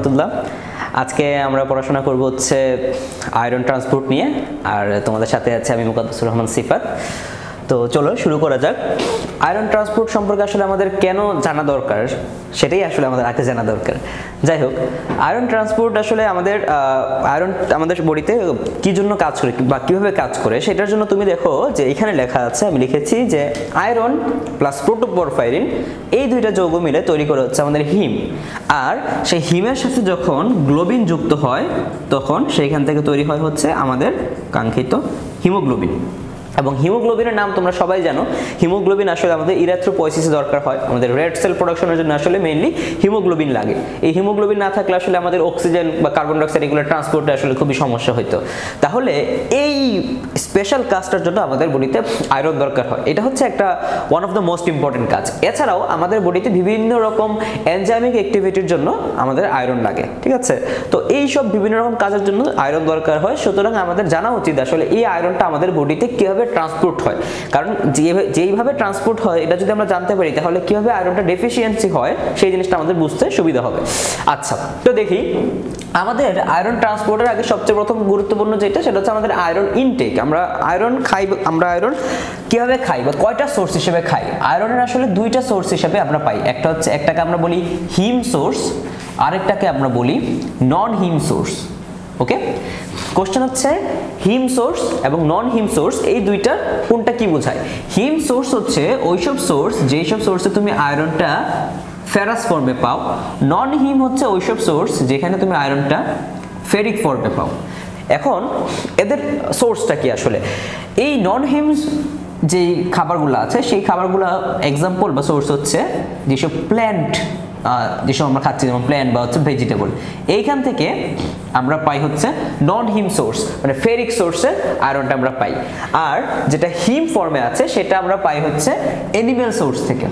রহমতুল্লাহ। আজকে আমরা পড়াশোনা করব হচ্ছে আয়রন ট্রান্সপোর্ট নিয়ে, আর তোমাদের সাথে আছে আমি মুকাদ্দাসুর রহমান সিফাত। তো চলো শুরু করা যাক। আয়রন ট্রান্সপোর্ট সম্পর্কে আসলে আমাদের কেন জানা দরকার, সেটাই আসলে আমাদের আগে জানা দরকার। যাই হোক আয়রন ট্রান্সপোর্ট আসলে আমাদের আয়রন আমাদের বডিতে কি জন্য কাজ করে বা কীভাবে কাজ করে, সেটার জন্য তুমি দেখো যে এখানে লেখা আছে, আমি লিখেছি যে আয়রন প্লাস প্রোটোপরফাইরিন এই দুইটা যৌগ মিলে তৈরি করে হচ্ছে আমাদের হিম। আর সেই হিমের সাথে যখন গ্লোবিন যুক্ত হয়, তখন সেইখান থেকে তৈরি হয় হচ্ছে আমাদের কাঙ্ক্ষিত হিমোগ্লোবিন। এবং হিমোগ্লোবিনের নাম তোমরা সবাই জানো। হিমোগ্লোবিন আসলে আমাদের ইরাথ্রোপয়েসিসে দরকার হয়। আমাদের রেড সেল প্রোডাকশনের জন্য আসলে মেইনলি হিমোগ্লোবিন লাগে। এই হিমোগ্লোবিন না থাকলে আসলে আমাদের অক্সিজেন বা কার্বন ডাইঅক্সাইড এগুলো ট্রান্সপোর্টে আসলে খুবই সমস্যা হতো তাহলে এই স্পেশাল কাজটার জন্য আমাদের বডিতে আয়রন দরকার হয়। এটা হচ্ছে একটা one of the most important কাজ। এছাড়াও আমাদের বডিতে বিভিন্ন রকম এনজাইমিক অ্যাক্টিভিটির জন্য আমাদের আয়রন লাগে। ঠিক আছে? তো এই সব বিভিন্ন রকম কাজের জন্য আয়রন দরকার হয়। সুতরাং আমাদের জানা উচিত আসলে এই আয়রনটা আমাদের বডিতে কীভাবে ট্রান্সপোর্ট হয়। কারণ যেইভাবে ট্রান্সপোর্ট হয়, এটা যদি আমরা জানতে পারি, তাহলে কীভাবে আয়রনটা ডেফিসিয়েন্সি হয়, সেই জিনিসটা আমাদের বুঝতে সুবিধা হবে। আচ্ছা তো দেখি, আমাদের আয়রন ট্রান্সপোর্টের আগে সবচেয়ে প্রথম গুরুত্বপূর্ণ যেটা, সেটা হচ্ছে আমাদের আয়রন ইনটেক আমরা আয়রন খাই আমরা আয়রন কীভাবে খাই বা কয়টা সোর্স হিসেবে খাই? আয়রনের আসলে দুইটা সোর্স হিসেবে আমরা পাই। একটা হচ্ছে একটাকে আমরা বলি হিম সোর্স আরেকটাকে আমরা বলি নন হিম সোর্স ওকে কোশ্চেন হচ্ছে হিম সোর্স এবং নন হিম সোর্স এই দুইটার কোনটা কি বোঝায়? হিম সোর্স হচ্ছে ওইসব সোর্স যেই সব সোর্সে তুমি আয়রনটা ফেরাস ফর্মে পাও। নন হিম হচ্ছে ওইসব সোর্স যেখানে তুমি আয়রনটা ফেরিক ফর্মে পাও। এখন এদের সোর্সটা কি আসলে? এই নন হিম যেই খাবারগুলো আছে, সেই খাবারগুলো এক্সাম্পল বা সোর্স হচ্ছে যেসব প্ল্যান্ট যেসব আমরা খাচ্ছি, যেমন প্ল্যান্ট বা হচ্ছে ভেজিটেবল এইখান থেকে আমরা পাই হচ্ছে নন হিম সোর্স মানে ফেরিক সোর্সের আয়রনটা আমরা পাই। আর যেটা হিম ফর্মে আছে, সেটা আমরা পাই হচ্ছে এনিম্যাল সোর্স থেকে।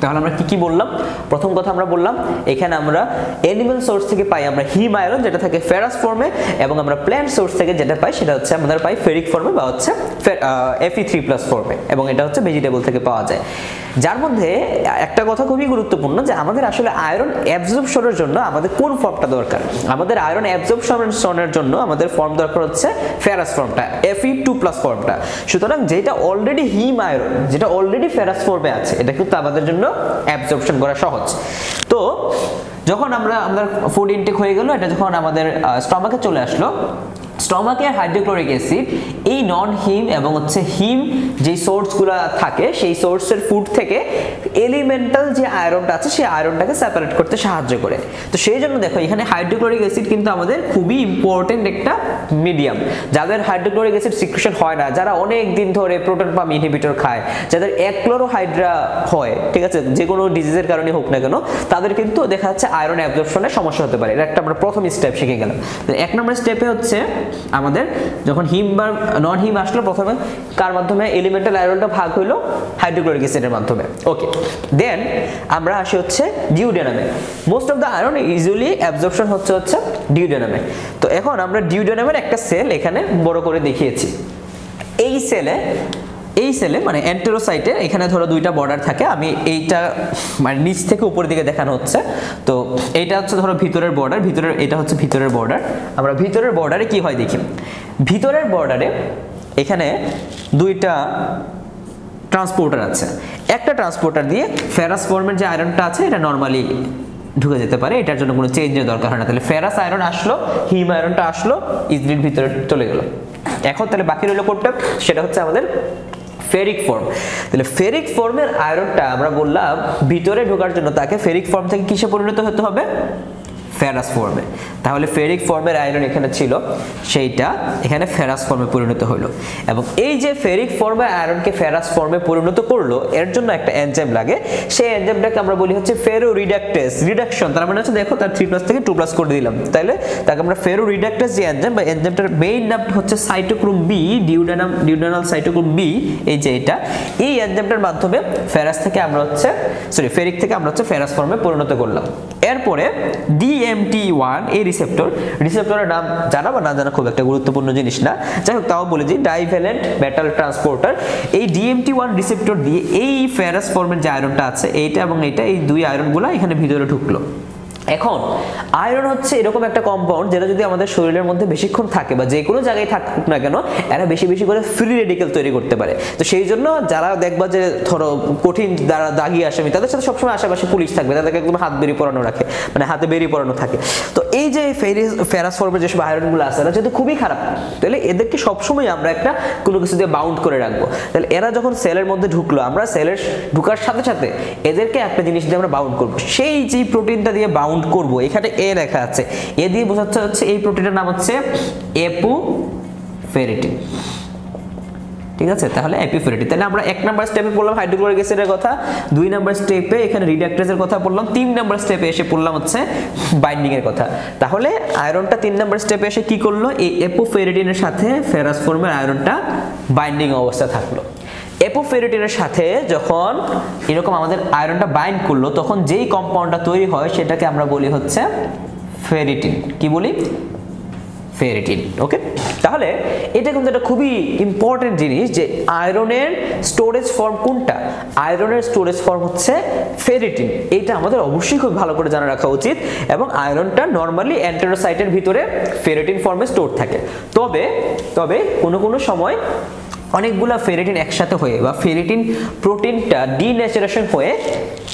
তাহলে আমরা কি কি বললাম? প্রথম কথা আমরা বললাম, এখানে আমরা অ্যানিমাল সোর্স থেকে পাই আমরা হিম আয়রন যেটা থাকে ফেরাস ফর্মে এবং আমরা প্ল্যান্ট সোর্স থেকে যেটা পাই, সেটা হচ্ছে আমাদের পাই ফেরিক ফর্মে বা হচ্ছে এফি থ্রি প্লাস ফর্মে এবং এটা হচ্ছে ভেজিটেবল থেকে পাওয়া যায়। যার মধ্যে একটা কথা খুবই গুরুত্বপূর্ণ যে আমাদের আসলে আয়রন অ্যাবজর্পশনের জন্য আমাদের কোন ফর্মটা দরকার? আমাদের আয়রন অ্যাবজর্পশনের জন্য আমাদের ফর্ম দরকার হচ্ছে ফেরাস ফর্মটা এফি টু প্লাস ফর্মটা সুতরাং যেটা অলরেডি হিম আয়রন যেটা অলরেডি ফেরাস ফর্মে আছে, এটা কিন্তু আমাদের জন্য অ্যাবজর্পশন করা সহজ। তো যখন আমরা আমাদের ফুড ইনটেক হয়ে গেল, এটা যখন আমাদের স্টমাকে চলে আসলো স্টমাকের হাইড্রোক্লোরিক অ্যাসিড, এই নন হিম এবং হচ্ছে হিম যে সোর্সগুলো থাকে, সেই সোর্সের ফুড থেকে এলিমেন্টাল যে আয়রনটা আছে, সেই আয়রনটাকে সেপারেট করতে সাহায্য করে। তো সেই জন্য দেখো, এখানে হাইড্রোক্লোরিক অ্যাসিড কিন্তু আমাদের খুবই ইম্পর্টেন্ট একটা মিডিয়াম যাদের হাইড্রোক্লোরিক অ্যাসিড সিক্রেশন হয় না, যারা অনেক দিন ধরে প্রোটন পাম্প ইনহিবিটর খায়, যাদের একক্লোরোহাইড্রা হয়, ঠিক আছে, যে কোনো ডিজিজের কারণে হোক না কেন, তাদের কিন্তু দেখা যাচ্ছে আয়রন অ্যাবজর্পশনের সমস্যা হতে পারে। এটা একটা আমরা প্রথম স্টেপ শিখে গেলাম। এক নম্বর স্টেপে হচ্ছে আমাদের, যখন হিম বা নন হিম আসলো প্রথমে, কার মাধ্যমে? এলিমেন্টাল আয়রনটা ভাগ হইল হাইড্রোক্লোরিক অ্যাসিডের মাধ্যমে। ওকে দেন আমরা আসি হচ্ছে ডিউডেনামে most of the iron easily absorption হচ্ছে হচ্ছে ডিউডেনামে তো এখন আমরা ডিউডেনামের একটা সেল এখানে বড় করে দেখিয়েছি। এই সেলে এই সেলে মানে অ্যান্টেরোসাইটে এখানে ধরো দুইটা বর্ডার থাকে, আমি এইটা মানে নিচ থেকে উপরের দিকে দেখানো হচ্ছে। তো এইটা হচ্ছে ধরো ভিতরের বর্ডার ভিতরের, এটা হচ্ছে ভিতরের বর্ডার আমরা ভিতরের বর্ডারে কি হয় দেখি? ভিতরের বর্ডারে এখানে দুইটা ট্রান্সপোর্টার আছে। একটা ট্রান্সপোর্টার দিয়ে ফেরাস ফর্মের যে আয়রনটা আছে, এটা নর্মালি ঢুকে যেতে পারে, এটার জন্য কোনো চেঞ্জের দরকার হয় না। তাহলে ফেরাস আয়রন আসলো হিম আয়রনটা আসলো ইজলির ভিতরে চলে গেল। এখন তাহলে বাকি রইল কোনটা সেটা হচ্ছে আমাদের ফেরিক ফর্ম। তাহলে ফেরিক ফর্মের আয়রনটা আমরা বললাম ভিতরে ঢোকার জন্য তাকে ফেরিক ফর্ম থেকে কিসে পরিণত হতে হবে? ফেরাস ফর্মে তাহলে ফেরিক ফর্মের আয়রন এখানে ছিল, সেইটা এখানে ফেরাস ফর্মে পরিণত হলো এবং এই যে ফেরিক ফর্মে আয়রনকে ফেরাস ফর্মে পরিণত করল, এর জন্য একটা এনজাইম লাগে। সেই এনজাইমটাকে আমরা বলি হচ্ছে ফেরো রিডাকটেস, রিডাকশন। তার মানে হচ্ছে দেখো, তার থ্রি প্লাস থেকে টু প্লাস করে দিলাম। তাহলে তাকে আমরা ফেরো রিডাকটেস যে এনজাইম বা এনজাইমটার মেইন নাম হচ্ছে cytochrome B duodenum duodenal cytochrome B এই যে এটা। এই এনজাইমটার মাধ্যমে ফেরাস থেকে আমরা হচ্ছে সরি ফেরিক থেকে আমরা হচ্ছে ফেরাস ফর্মে পরিণত করলাম। এরপরে ডিএমটি ওয়ান এই রিসেপ্টর রিসেপ্টরের নাম জানা বা না জানা খুব একটা গুরুত্বপূর্ণ জিনিস না। যাই হোক, তাও বলে যে ডাইভ্যালেন্ট মেটাল ট্রান্সপোর্টার এই ডিএমটি ওয়ান রিসেপ্টর দিয়ে এই ফেরাস ফর্মের যে আয়রনটা আছে, এইটা এবং এইটা, এই দুই আয়রনগুলো এখানে ভিতরে ঢুকলো। এখন আয়রন হচ্ছে এরকম একটা কম্পাউন্ড যেটা যদি আমাদের শরীরের মধ্যে বেশিক্ষণ থাকে বা যে কোনো জায়গায় থাকুক না কেন, এরা বেশি বেশি করে ফ্রি রেডিকেল তৈরি করতে পারে। তো সেই জন্য যারা দেখবা যে ধরো কঠিন যারা দাগি আসামি তাদের সাথে সবসময় আশেপাশে পুলিশ থাকবে, তাদেরকে একদম হাত বেরিয়ে পড়ানো রাখে মানে হাতে বেরিয়ে পড়ানো থাকে। তো এই যে ফেরিস ফেরাস ফর্মের যেসব আয়রনগুলো আছে, এরা যেহেতু খুবই খারাপ, তাহলে এদেরকে সবসময় আমরা একটা কোনো কিছু দিয়ে বাউন্ড করে রাখব। তাহলে এরা যখন সেলের মধ্যে ঢুকলো, আমরা সেলের ঢুকার সাথে সাথে এদেরকে একটা জিনিস দিয়ে আমরা বাউন্ড করব। সেই যে প্রোটিনটা দিয়ে বাউন্ড করব, এখানে এ লেখা আছে। এ দিয়ে বোঝাচ্ছে হচ্ছে এই প্রোটিনের নাম হচ্ছে এপু ফেরিটিন ঠিক আছে? তাহলে এপিফেরিটিন তাহলে আমরা এক নাম্বার স্টেপে পড়লাম হাইড্রোক্লোরিক অ্যাসিডের কথা, দুই নাম্বার স্টেপে এখানে রিডাক্টেজের কথা পড়লাম, তিন নাম্বার স্টেপে এসে পড়লাম হচ্ছে বাইন্ডিং এর কথা। তাহলে আয়রনটা তিন নাম্বার স্টেপে এসে কি করল? এই এপোফেরিটিনের সাথে ফেরাস ফর্মের আয়রনটা বাইন্ডিং অবস্থা থাকল। এপোফেরিটিনের সাথে যখন এরকম আমাদের আয়রনটা বাইন্ড করল, তখন যেই কম্পাউন্ডটা তৈরি হয়, সেটাকে আমরা বলি হচ্ছে ফেরিটিন কি বলি? ফেরিটিন ওকে তাহলে এটা কিন্তু একটা খুবই ইম্পর্টেন্ট জিনিস যে আয়রনের স্টোরেজ ফর্ম কোনটা? আয়রনের স্টোরেজ ফর্ম হচ্ছে ফেরিটিন এটা আমাদের অবশ্যই খুব ভালো করে জানা রাখা উচিত এবং আয়রনটা নর্মালি অ্যান্টেরোসাইটের ভিতরে ফেরিটিন ফর্মে স্টোর থাকে। তবে তবে কোনো কোনো সময় অনেকগুলো ফেরিটিন একসাথে হয়ে বা ফেরিটিন প্রোটিনটা ডিন্যাচারেশন হয়ে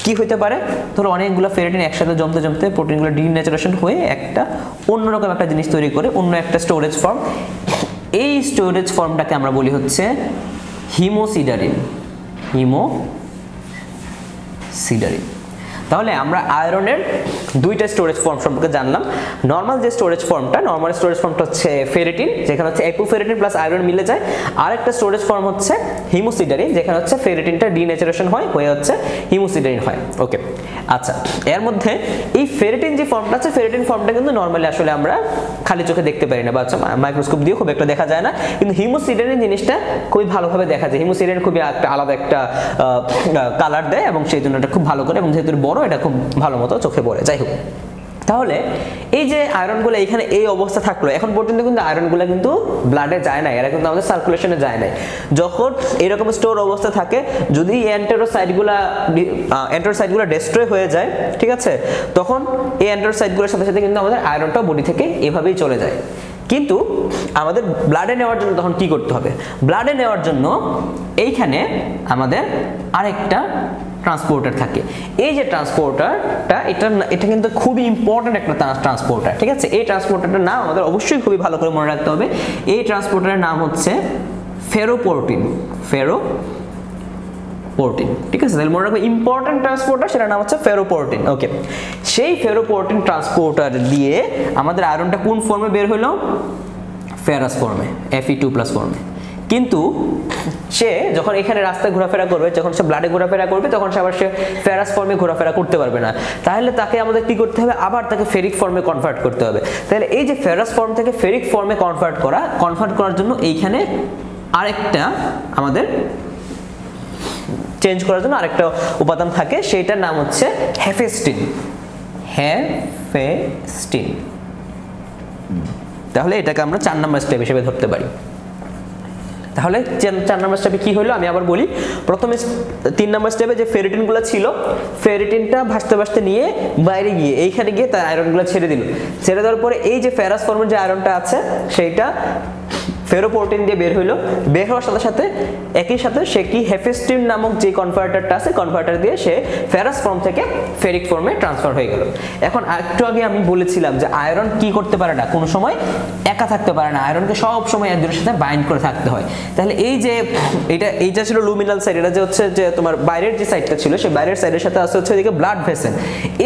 কি হতে পারে? ধরো অনেকগুলো ফেরিটিন একসাথে জমতে জমতে প্রোটিনগুলো ডিন্যাচারেশন হয়ে একটা অন্যরকম একটা জিনিস তৈরি করে অন্য একটা স্টোরেজ ফর্ম এই স্টোরেজ ফর্মটাকে আমরা বলি হচ্ছে হিমোসিডারিন হিমো সিডারিন তাহলে আমরা আয়রনের দুইটা স্টোরেজ ফর্ম সম্পর্কে জানলাম। নর্মাল যে স্টোরেজ ফর্মটা নর্মাল স্টোরেজ ফর্মটা হচ্ছে ফেরিটিন যেখানে হচ্ছে এপোফেরিটিন প্লাস আয়রন মিলে যায়। আর একটা স্টোরেজ ফর্ম হচ্ছে হিমোসিডারিন যেখানে হচ্ছে ফেরিটিনটা ডিনেচারেশন হয়, হয়ে হচ্ছে হিমোসিডারিন হয়। ওকে আচ্ছা এর মধ্যে এই ফেরেটিন যে ফর্মটা আছে ফেরেটিন ফর্মটা কিন্তু নর্মালি আসলে আমরা খালি চোখে দেখতে পারি না বা মাইক্রোস্কোপ দিয়ে খুব একটা দেখা যায় না। কিন্তু হিমোসিডেনের জিনিসটা খুবই ভালোভাবে দেখা যায়। হিমোসিডেন খুবই একটা আলাদা একটা কালার দেয় এবং সেই জন্য এটা খুব ভালো করে এবং যেহেতু বড়, এটা খুব ভালো মতো চোখে পড়ে। যাই হোক। তাহলে এই যে আয়রনগুলো এখানে এই অবস্থা থাকল, এখন পর্যন্ত কিন্তু আয়রনগুলো কিন্তু ব্লাডে যায় না এরা কিন্তু আমাদের সার্কুলেশনে যায় না যখন এরকম স্টোর অবস্থা থাকে, যদি অ্যান্টেরোসাইটগুলা অ্যান্টেরোসাইটগুলো ডেস্ট্রয় হয়ে যায়, ঠিক আছে? তখন এই অ্যান্টেরোসাইটগুলোর সাথে সাথে কিন্তু আমাদের আয়রনটা বডি থেকে এভাবেই চলে যায়। কিন্তু আমাদের ব্লাডে নেওয়ার জন্য তখন কি করতে হবে? ব্লাডে নেওয়ার জন্য এইখানে আমাদের আরেকটা ট্রান্সপোর্টার থাকে। এই যে ট্রান্সপোর্টারটা এটা এটা কিন্তু খুবই ইম্পর্টেন্ট একটা ট্রান্সপোর্টার ঠিক আছে? এই ট্রান্সপোর্টারটার নাম আমাদের অবশ্যই খুবই ভালো করে মনে রাখতে হবে। এই ট্রান্সপোর্টারের নাম হচ্ছে ফেরোপোর্টিন ফেরো পোর্টিন ঠিক আছে? তাহলে মনে রাখবে ইম্পর্টেন্ট ট্রান্সপোর্টার সেটার নাম হচ্ছে ফেরোপোর্টিন ওকে সেই ফেরোপোর্টিন ট্রান্সপোর্টার দিয়ে আমাদের আয়রনটা কোন ফর্মে বের হলো? ফেরাস ফর্মে এফই টু প্লাস ফর্মে কিন্তু সে যখন এখানে রাস্তায় ঘোরাফেরা করবে, যখন সে ব্লাডে ঘোরাফেরা করবে, তখন সে আবার সে ফেরাস ফর্মে ঘোরাফেরা করতে পারবে না। তাহলে তাকে আমাদের কি করতে হবে? আবার তাকে ফেরিক ফর্মে কনভার্ট করতে হবে। তাহলে এই যে ফেরাস ফর্ম থেকে ফেরিক ফর্মে কনভার্ট করা কনভার্ট করার জন্য এইখানে আরেকটা আমাদের চেঞ্জ করার জন্য আরেকটা উপাদান থাকে, সেইটার নাম হচ্ছে হেফেস্টিন হেফেস্টিন তাহলে এটাকে আমরা চার নম্বর স্টেপ হিসেবে ধরতে পারি। তাহলে চার নম্বর স্টেপে কি হলো? আমি আবার বলি। প্রথমে তিন নম্বর স্টেপে যে ফেরিটিনগুলো ছিল ফেরিটিনটা ভাসতে ভাসতে নিয়ে বাইরে গিয়ে, এইখানে গিয়ে তার আয়রনগুলো ছেড়ে দিল। ছেড়ে দেওয়ার পরে এই যে ফেরাস ফর্মের যে আয়রনটা আছে, সেইটা ফেরোপোর্টিন দিয়ে বের হইল। বের হওয়ার সাথে সাথে একই সাথে সে কি হেফেস্টিন নামক যে কনভার্টারটা আছে কনভার্টার দিয়ে সে ফেরাস ফর্ম থেকে ফেরিক ফর্মে ট্রান্সফার হয়ে গেল। এখন একটু আগে আমি বলেছিলাম যে আয়রন কি করতে পারে না, কোনো সময় একা থাকতে পারে না। আয়রনকে সব সময় একজনের সাথে বাইন্ড করে থাকতে হয়। তাহলে এই যে এটা, এইটা ছিল লুমিনাল সাইড এটা যে হচ্ছে যে তোমার বাইরের যে সাইডটা ছিল, সেই বাইরের সাইডের সাথে আছে হচ্ছে এদিকে ব্লাড ভেসেল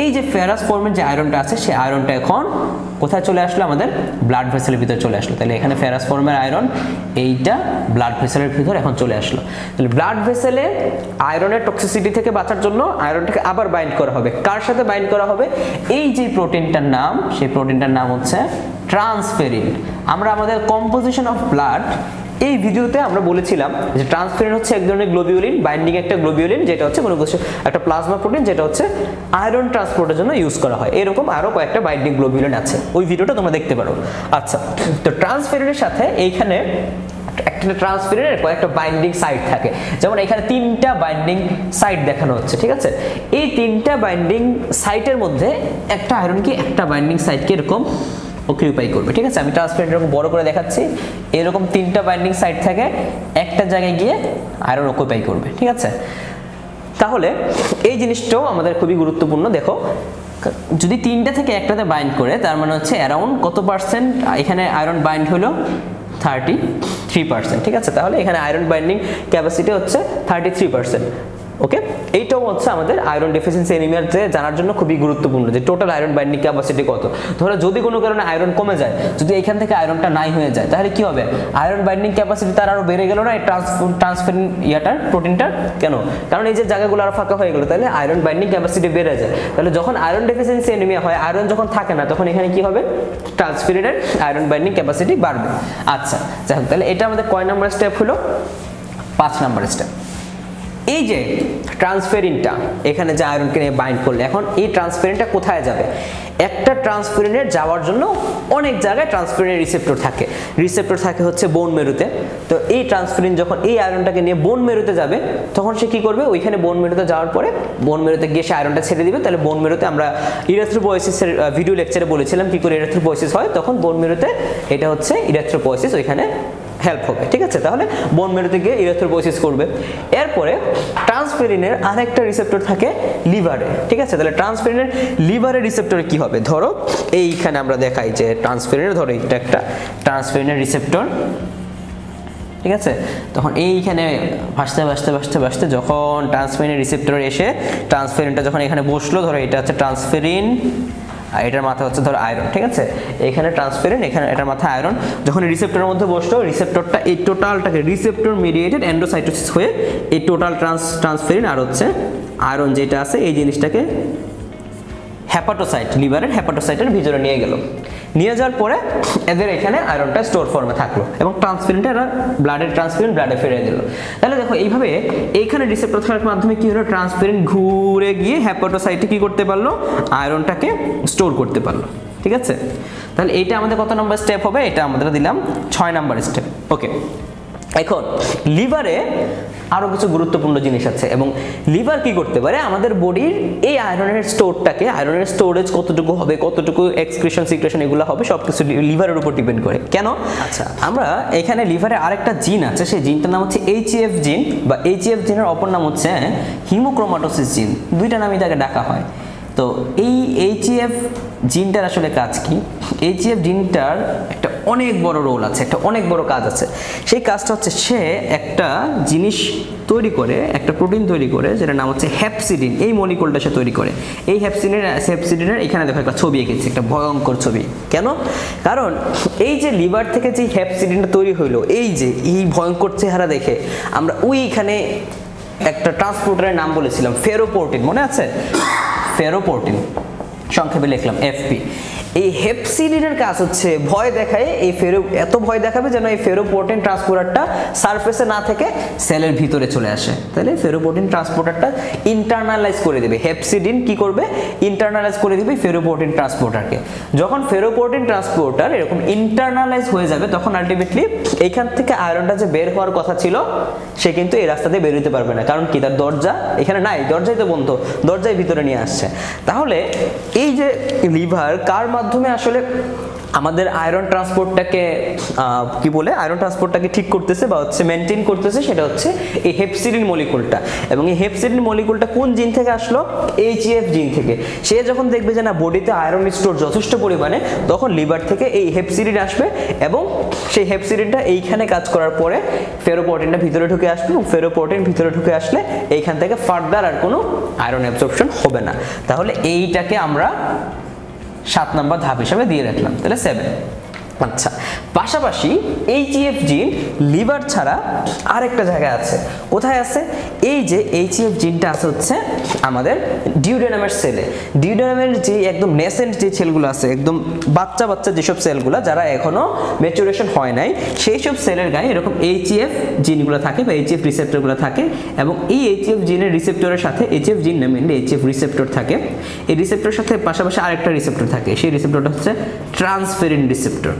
এই যে ফেরাস ফর্মের যে আয়রনটা আছে সেই আয়রনটা এখন কোথায় চলে আসলো? আমাদের ব্লাড ভেসেলের ভিতরে চলে আসলো। তাহলে এখানে ফেরাস ফর্মের আয়রন, এইটা ব্লাড ভেসেলের ভিতরে এখন চলে আসলো। তাহলে ব্লাড ভেসেলে আয়রনের টক্সিসিটি থেকে বাঁচার জন্য আয়রনটাকে আবার বাইন্ড করা হবে। কার সাথে বাইন্ড করা হবে? এই যে প্রোটিনটার নাম, সেই প্রোটিনটার নাম হচ্ছে ট্রান্সফেরিন আমরা আমাদের কম্পোজিশন অফ ব্লাড এই ভিডিওতে আমরা বলেছিলাম যে ট্রান্সফেরিন হচ্ছে এক ধরনের গ্লোবিউলিন বাইন্ডিং একটা গ্লোবিউলিন যেটা হচ্ছে কোনো কিছু একটা প্লাজমা প্রোটিন যেটা হচ্ছে আয়রন ট্রান্সপোর্টের জন্য ইউজ করা হয়। এরকম আরও কয়েকটা বাইন্ডিং গ্লোবিউলিন আছে। ওই ভিডিওটা তোমরা দেখতে পারো। আচ্ছা তো ট্রান্সফেরিনের সাথে এইখানে একটা ট্রান্সফেরিনের কয়েকটা বাইন্ডিং সাইট থাকে। যেমন এখানে তিনটা বাইন্ডিং সাইট দেখানো হচ্ছে, ঠিক আছে? এই তিনটা বাইন্ডিং সাইটের মধ্যে একটা আয়রন কি, একটা বাইন্ডিং সাইটকে এরকম অকিউপাই করবে। ঠিক আছে? আমি ট্রান্সপারেন্ট এরকম বড় করে দেখাচ্ছি। এরকম তিনটা বাইন্ডিং সাইট থাকে। একটা জায়গায় গিয়ে আয়রন অকুপাই করবে। ঠিক আছে? তাহলে এই জিনিসটাও আমাদের খুবই গুরুত্বপূর্ণ। দেখো, যদি তিনটা থেকে একটাতে বাইন্ড করে, তার মানে হচ্ছে অ্যারাউন্ড কত পার্সেন্ট এখানে আয়রন বাইন্ড হলো থার্টি থ্রি পার্সেন্ট ঠিক আছে? তাহলে এখানে আয়রন বাইন্ডিং ক্যাপাসিটি হচ্ছে থার্টি থ্রি পার্সেন্ট ওকে এইটাও হচ্ছে আমাদের আয়রন ডেফিসিয়েন্সি এনিমিয়াতে জানার জন্য খুবই গুরুত্বপূর্ণ যে টোটাল আয়রন বাইন্ডিং ক্যাপাসিটি কত। ধরো যদি কোনো কারণে আয়রন কমে যায়, যদি এখান থেকে আয়রনটা নাই হয়ে যায়, তাহলে কি হবে? আয়রন বাইন্ডিং ক্যাপাসিটি তার আরও বেড়ে গেল না এই ট্রান্সফারিং ইয়াটার প্রোটিনটার কেন? কারণ এই যে জায়গাগুলো আরও ফাঁকা হয়ে গেল, তাহলে আয়রন বাইন্ডিং ক্যাপাসিটি বেড়ে যায়। তাহলে যখন আয়রন ডেফিসিয়েন্সি এনিমিয়া হয় আয়রন যখন থাকে না, তখন এখানে কি হবে? ট্রান্সফিরের আয়রন বাইন্ডিং ক্যাপাসিটি বাড়বে। আচ্ছা যাই হোক, তাহলে এটা আমাদের কয় নাম্বার স্টেপ হলো? পাঁচ নাম্বার স্টেপ এই যে ট্রান্সফেরিনটা এখানে যে আয়রনকে নিয়ে বাইন্ড করলে, এখন এই ট্রান্সফেরিনটা কোথায় যাবে? একটা ট্রান্সফেরিনের যাওয়ার জন্য অনেক জায়গায় ট্রান্সফেরিনের রিসেপ্টর থাকে। রিসেপ্টর থাকে হচ্ছে বোন মেরুতে তো এই ট্রান্সফেরিন যখন এই আয়রনটাকে নিয়ে বোন মেরুতে যাবে, তখন সে কি করবে? ওইখানে বোন মেরুতে যাওয়ার পরে বোন মেরুতে গিয়ে সে আয়রনটা ছেড়ে দিবে। তাহলে বোন মেরুতে আমরা ইরেথ্রোপোয়েসিসের ভিডিও লেকচারে বলেছিলাম কি করে ইরেথ্রোপোয়েসিস হয়? তখন বোন মেরুতে এটা হচ্ছে ইরেথ্রোপোয়েসিস ওইখানে হেল্প হবে, ঠিক আছে? তাহলে বোন মেরুতে গিয়ে ইলেকট্রোপোসিস করবে। এরপরে ট্রান্সফেরিনের আরেকটা রিসেপ্টর থাকে লিভারে ঠিক আছে? তাহলে ট্রান্সফেরিনের লিভারের রিসেপ্টর কি হবে? ধরো, এইখানে আমরা দেখাই যে ট্রান্সফেরিনের ধরো এটা একটা ট্রান্সফেরিনের রিসেপ্টর ঠিক আছে? তখন এইখানে ভাসতে ভাসতে ভাসতে ভাসতে যখন ট্রান্সফেরিন রিসেপ্টর এসে ট্রান্সফেরিনটা যখন এখানে বসল, ধরো এটা হচ্ছে ট্রান্সফেরিন আর এটার মাথা হচ্ছে ধর আয়রন ঠিক আছে? এখানে ট্রান্সপেরেন্ট এখানে এটার মাথা আয়রন যখন রিসেপ্টরের মধ্যে বসল রিসেপ্টরটা এই টোটালটাকে রিসেপ্টর মিডিয়েটেড এন্ডোসাইটোসিস হয়ে এই টোটাল ট্রান্স ট্রান্সপেরেন্ট আর হচ্ছে আয়রন যেটা আছে, এই জিনিসটাকে হ্যাপাটোসাইট লিভারের হ্যাপাটোসাইটের ভিতরে নিয়ে গেল। নিয়ে যাওয়ার পরে এদের এখানে আয়রনটা স্টোর ফর্মে থাকল এবং ট্রান্সফেরেন্টটা এরা ব্লাডের ট্রান্সফেরেন্ট ব্লাডে ফিরে দিল। তাহলে দেখো, এইভাবে এইখানে রিসেপ্টর থাকার মাধ্যমে কি হলো? ট্রান্সফেরেন্ট ঘুরে গিয়ে হ্যাপাটোসাইটে কি করতে পারল? আয়রনটাকে স্টোর করতে পারল। ঠিক আছে? তাহলে এইটা আমাদের কত নম্বর স্টেপ হবে? এটা আমাদের দিলাম ছয় নম্বর স্টেপ ওকে এখন লিভারে আরও কিছু গুরুত্বপূর্ণ জিনিস আছে এবং লিভার কি করতে পারে? আমাদের বডির এই আয়রনের স্টোরটাকে আয়রনের স্টোরেজ কতটুকু হবে কতটুকু এক্সক্রিশন সিক্রেশন এগুলো হবে সব কিছু লিভারের উপর ডিপেন্ড করে। কেন? আচ্ছা। আমরা এখানে লিভারে আরেকটা জিন আছে সেই জিনটার নাম হচ্ছে এইচএফ জিন বা এইচএফ জিনের অপর নাম হচ্ছে হিমোক্রোমাটোসিস জিন দুইটা নামই তাকে ডাকা হয়। তো এই এইচএফ জিনটার আসলে কাজ কি? এইচএফ জিনটার একটা অনেক বড় রোল আছে, একটা অনেক বড় কাজ আছে। সেই কাজটা হচ্ছে সে একটা জিনিস তৈরি করে, একটা প্রোটিন তৈরি করে, যেটার নাম হচ্ছে হ্যাপসিডিন এই মলিকুলটা সে তৈরি করে। এই হ্যাপসিডিনের হ্যাপসিডিনের এখানে দেখো একটা ছবি এঁকেছে, একটা ভয়ঙ্কর ছবি। কেন? কারণ এই যে লিভার থেকে যে হ্যাপসিডিনটা তৈরি হইল, এই যে, এই ভয়ঙ্কর চেহারা দেখে, আমরা ওইখানে একটা ট্রান্সপোর্টারের নাম বলেছিলাম ফেরোপোর্টিন মনে আছে? ফেরোপোর্টিন সংক্ষেপে লিখলাম এফপি এই হেপসিডিনের কাজ হচ্ছে ভয় দেখায়, এই ফেরো, এত ভয় দেখাবে যেন এই ফেরোপোর্টিন ট্রান্সপোর্টারটা সারফেসে না থেকে সেলের ভিতরে চলে আসে। তাহলে ফেরোপোর্টিন ট্রান্সপোর্টারটা ইন্টারনালাইজ করে দেবে। হেপসিডিন কি করবে? ইন্টারনালাইজ করে দিবে ফেরোপোর্টিন ট্রান্সপোর্টারকে যখন ফেরোপোর্টিন ট্রান্সপোর্টার এরকম ইন্টারনালাইজ হয়ে যাবে, তখন আলটিমেটলি এইখান থেকে আয়রনটা যে বের হওয়ার কথা ছিল, সে কিন্তু এই রাস্তা দিয়ে বেরোতে পারবে না। কারণ কি? তার দরজা এখানে নাই। দরজাই তো বন্ধ। দরজায় ভিতরে নিয়ে আসছে। তাহলে এই যে লিভার কার মাধ্যমে আসলে আমাদের আয়রন ট্রান্সপোর্টটাকে কি বলে আয়রন ট্রান্সপোর্টটাকে ঠিক করতেছে বা হচ্ছে মেনটেন করতেছে সেটা হচ্ছে এই হেপসিডিন মলিকুলটা এবং এই হেপসিডিন মলিকুলটা কোন জিন থেকে আসলো? এইচএফ জিন থেকে। সে যখন দেখবে যে না বডিতে আয়রন স্টোর যথেষ্ট পরিমাণে, তখন লিভার থেকে এই হেপসিডিন আসবে এবং সেই হেপসিডিনটা এইখানে কাজ করার পরে ফেরোপোর্টিনটা ভিতরে ঢুকে আসবে এবং ফেরোপোর্টিন ভিতরে ঢুকে আসলে এইখান থেকে ফার্দার আর কোনো আয়রন অ্যাবজর্পশন হবে না। তাহলে এইটাকে আমরা সাত নম্বর ধাপ হিসাবে দিয়ে রাখলাম, তাহলে সেভেন আচ্ছা পাশাপাশি এইচইএফ জিন লিভার ছাড়া আরেকটা জায়গায় আছে। কোথায় আছে? এই যে এইচএফ জিনটা আছে হচ্ছে আমাদের ডিউডেনামের সেলে ডিউডেনামের যে একদম নেসেন্ট যে সেলগুলো আছে, একদম বাচ্চা বাচ্চা যেসব সেলগুলো যারা এখনও ম্যাচুরেশন হয় নাই সেই সব সেলের গায়ে এরকম এইচএফ জিনগুলো থাকে বা এইচএফ রিসেপ্টরগুলো থাকে এবং এই এইচএফ জিনের রিসেপ্টরের সাথে এইচএফ জিন না মেনলি এইচএফ রিসেপ্টর থাকে। এই রিসেপ্টরের সাথে পাশাপাশি আরেকটা রিসেপ্টর থাকে, সেই রিসেপ্টরটা হচ্ছে ট্রান্সফেরিন রিসেপ্টর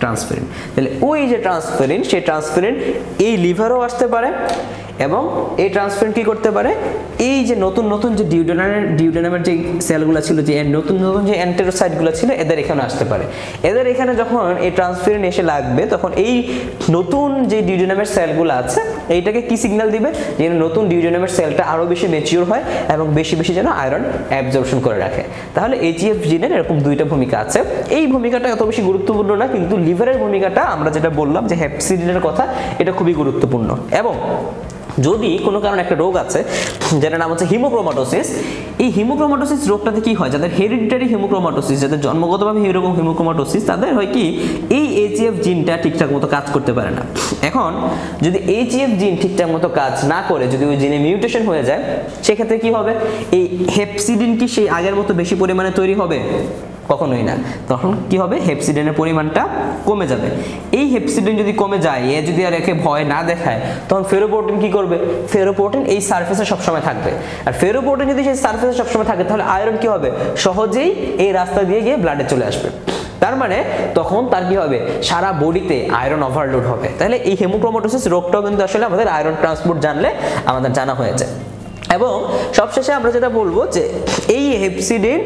ট্রান্সফেরিন তাহলে ওই যে ট্রান্সফেরিন সেই ট্রান্সফেরিন এই লিভারও আসতে পারে এবং এই ট্রান্সফারেন্ট কি করতে পারে? এই যে নতুন নতুন যে ডিউডেনামের ডিউডেনামের যে সেলগুলো ছিল, যে নতুন নতুন যে অ্যান্টেরোসাইটগুলো ছিল, এদের এখানে আসতে পারে। এদের এখানে যখন এই ট্রান্সফারেন্ট এসে লাগবে, তখন এই নতুন যে ডিউডেনামের সেলগুলো আছে, এইটাকে কি সিগন্যাল দিবে? যে নতুন ডিউডেনামের সেলটা আরও বেশি ম্যাচিওর হয় এবং বেশি বেশি যেন আয়রন অ্যাবজর্পশন করে রাখে। তাহলে এইচএফ জিনের এরকম দুইটা ভূমিকা আছে। এই ভূমিকাটা এত বেশি গুরুত্বপূর্ণ না, কিন্তু লিভারের ভূমিকাটা আমরা যেটা বললাম যে হ্যাপসিডিনের কথা, এটা খুবই গুরুত্বপূর্ণ। এবং যদি কোনো কারণে একটা রোগ আছে, যেটার নাম হচ্ছে হিমোক্রোমাটোসিস, এই হিমোক্রোমাটোসিস রোগটাতে কি হয়? যাদের হেরিডিটারি হিমোক্রোমাটোসিস, যাদের জন্মগতভাবে এরকম হিমোক্রোমাটোসিস, তাদের হয় কি? এই এইচএফ জিনটা ঠিকঠাক মতো কাজ করতে পারে না। এখন, যদি এইচএফ জিন ঠিকঠাক মতো কাজ না করে, যদি ওই জিনে মিউটেশন হয়ে যায়, সেক্ষেত্রে কি হবে? এই হেপসিডিন কি সেই আগের মতো বেশি পরিমাণে তৈরি হবে? কখনোই না। তখন কি হবে? হেপসিডেনের পরিমাণটা কমে যাবে। এই হেপসিডেন যদি কমে যায়, এ যদি আর একে ভয় না দেখায়, তখন ফেরোপ্রোটিন কি করবে? ফেরোপ্রোটিন এই সারফেসে সবসময় থাকবে। আর ফেরোপ্রোটিন যদি সেই সারফেসে সবসময় থাকে, তাহলে আয়রন কি হবে? সহজেই এই রাস্তা দিয়ে গিয়ে ব্লাডে চলে আসবে। তার মানে তখন তার কি হবে? সারা বডিতে আয়রন ওভারলোড হবে। তাহলে এই হেমোক্রোমাটোসিস রোগটাও কিন্তু আসলে আমাদের আয়রন ট্রান্সপোর্ট জানলে আমাদের জানা হয়ে যায় এবং সবশেষে আমরা যেটা বলব যে এই হেপসিডিন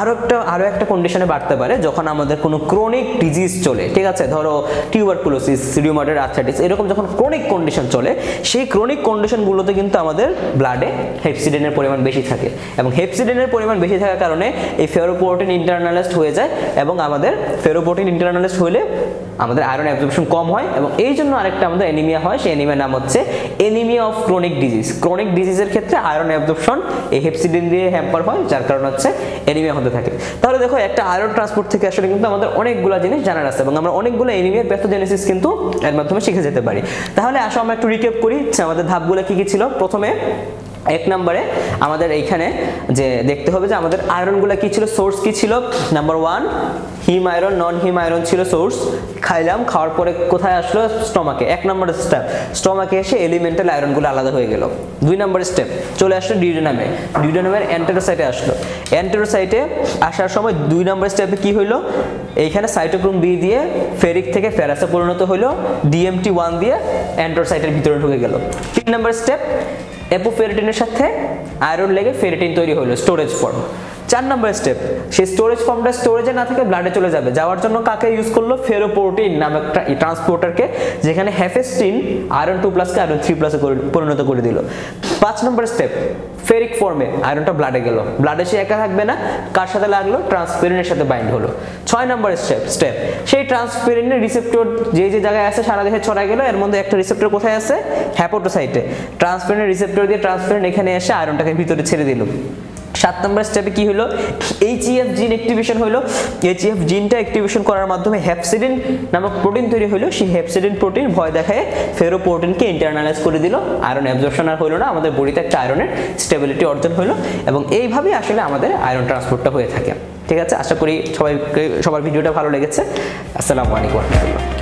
আরও একটা আরও একটা কন্ডিশনে বাড়তে পারে যখন আমাদের কোনো ক্রনিক ডিজিজ চলে। ঠিক আছে? ধরো টিউবারকুলোসিস রিউমাটেড আর্থাইটিস এরকম যখন ক্রনিক কন্ডিশন চলে, সেই ক্রনিক কন্ডিশনগুলোতে কিন্তু আমাদের ব্লাডে হেপসিডিনের পরিমাণ বেশি থাকে। এবং হেপসিডিনের পরিমাণ বেশি থাকার কারণে এই ফেরোপ্রোটিন ইন্টারনালাইজড হয়ে যায় এবং আমাদের ফেরোপ্রোটিন ইন্টারনালাইজড হলে আমাদের আয়রন অ্যাবজর্পশন কম হয় এবং এই জন্য আরেকটা আমাদের এনিমিয়া হয়, সেই এনিমিয়ার নাম হচ্ছে anaemia of chronic disease chronic ডিজিজের ক্ষেত্রে আয়রন অ্যাবজর্পশন এই হেপসিডিন দিয়ে হ্যাম্পার হয়, যার কারণ হচ্ছে এনিমিয়া হতে থাকে। তাহলে দেখো, একটা আয়রন ট্রান্সপোর্ট থেকে আসলে কিন্তু আমাদের অনেকগুলো জিনিস জানার আছে এবং আমরা অনেকগুলো এনিমিয়ার প্যাথোজেনেসিস কিন্তু এর মাধ্যমে শিখে যেতে পারি। তাহলে আসো আমরা একটু রিকেপ করি আমাদের ধাপগুলো কী কী ছিল। প্রথমে এক নম্বরে আমাদের এইখানে যে দেখতে হবে যে আমাদের আয়রনগুলো কি ছিল? সোর্স কি ছিল? Number one haem iron non haem iron ছিল সোর্স খাইলাম, খাওয়ার পরে কোথায় আসলো? স্টমাকে এক নম্বর স্টেপ স্টমাকে এসে এলিমেন্টাল আয়রনগুলো আলাদা হয়ে গেল। দুই নম্বর স্টেপ চলে আসলো ডিউডেনামে ডিউডেনামের অ্যান্টেরোসাইটে আসলো। অ্যান্টেরোসাইটে আসার সময় দুই নম্বর স্টেপে কি হইল? এইখানে সাইটোক্রোম বি দিয়ে ফেরিক থেকে ফেরাসে পরিণত হইল। ডিএমটি ওয়ান দিয়ে অ্যান্টেরোসাইটের ভিতরে ঢুকে গেল। তিন নম্বর স্টেপ অ্যাপোফেরিটিনের সাথে আয়রন লেগে ফেরিটিন তৈরি হলো স্টোরেজ ফর্ম চার নম্বর স্টেপ সেই স্টোরেজ ফর্মটা স্টোরেজে না থেকে ব্লাডে চলে যাবে। যাওয়ার জন্য কাকে ইউজ করল? ফেরোপ্রোটিন নামে একটা ট্রান্সপোর্টারকে যেখানে হ্যাফেস্টিন আয়রন টু প্লাসকে আয়রন থ্রি প্লাসে পরিণত করে দিল। পাঁচ নম্বর স্টেপ ফেরিক ফর্মে আয়রনটা ব্লাডে গেল। ব্লাডে সে একা থাকবে না, কার সাথে লাগল? ট্রান্সপেরিনের সাথে বাইন্ড হলো। ছয় নম্বর স্টেপ স্টেপ সেই ট্রান্সপেরিনের রিসেপ্টর যে যে জায়গায় আছে, সারা দেশে ছড়ায় গেল, এর মধ্যে একটা রিসেপ্টর কোথায় আছে? হ্যাপোটোসাইটে ট্রান্সপেরিনের রিসেপ্টর দিয়ে ট্রান্সপিরিন এখানে এসে আয়রনটাকে ভিতরে ছেড়ে দিল। সাত নম্বর স্টেপে কি হলো এইচইএফ জিন অ্যাক্টিভেশন হলো এইচইএফ জিনটা অ্যাক্টিভেশন করার মাধ্যমে হ্যাপসিডিন নামক প্রোটিন তৈরি হলো সেই হ্যাপসিডিন প্রোটিন ভয় দেখায় ফেরো প্রোটিনকে ইন্টারনালাইজ করে দিল। আয়রন অ্যাবজর্পশন আর হলো না, আমাদের বডিতে একটা আয়রনের স্টেবিলিটি অর্জন হলো এবং এইভাবেই আসলে আমাদের আয়রন ট্রান্সপোর্টটা হয়ে থাকে। ঠিক আছে? আশা করি সবাই সবার ভিডিওটা ভালো লেগেছে। আসসালামু আলাইকুম। রহমতুল্লাহ